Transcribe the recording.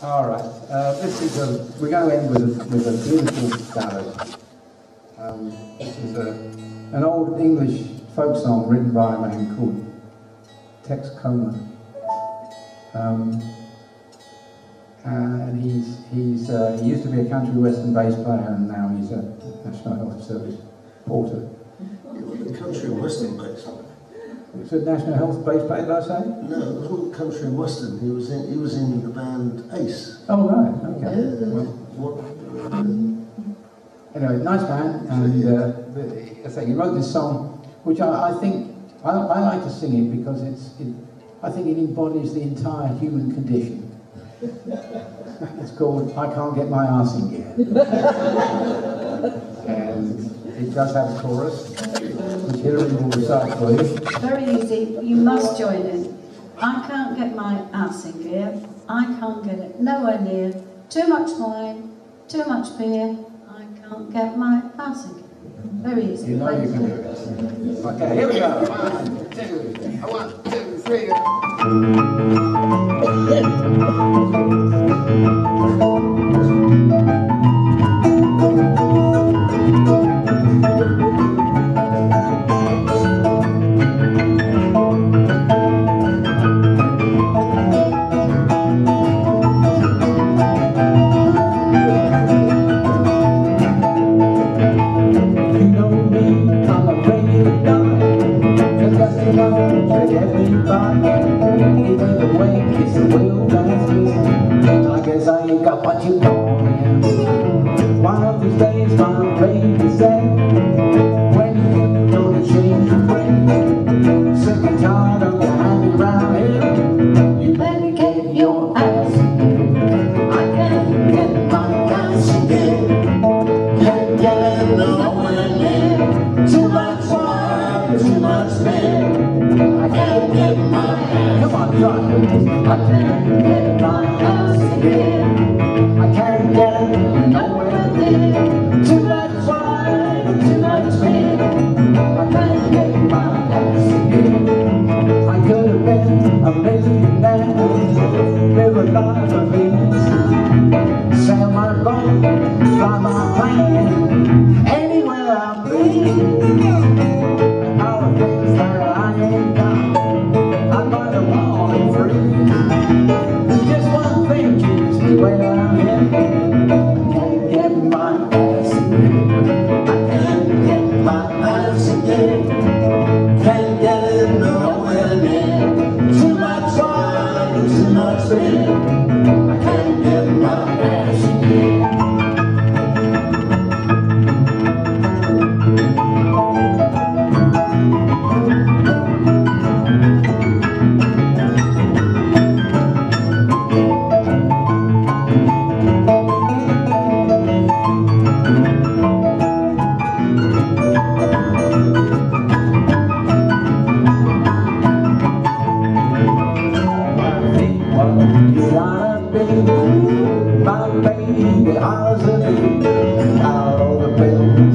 All right. Uh, this is a, we're going to end with a, with a beautiful ballad. Um, this is a, an old English folk song written by a man called Tex Comer. Um, and he's, he's, uh, he used to be a country western bass player and now he's a National Health Service porter. Country and western bass. Is it National Health bass player, did I say? No, it wasn't country and western. He was in. He was in the band Ace. Oh, right. Okay. Yeah. Well, What? Anyway, nice band, and uh, the- I say he wrote this song, which I, I think I, I like to sing it because it's, it, I think it embodies the entire human condition. it's called "I Can't Get My Arse in Gear," and it does have a chorus, which Hilary will recite for you. Very easy. You must join in. I can't get my ass in gear. I can't get it nowhere near. Too much wine, too much beer. I can't get my ass in gear. Very easy. You know you can do it. Okay, here we go. One, two, one, two, three. Way, me. I guess I ain't got what you want. One of these days, my said, When you gonna change your ways? Sick and tired of hanging around here. You better get your ass. I can't get my ass in here. Can't get nowhere near. Too much wine, too much beer. I can't get my. Come on, try. I can't get my ass in here. I can't get it nowhere near. Too much wine, too much beer. I can't get my ass in here. I could have been a millionaire, live a life of ease, sail my boat, fly my plane, get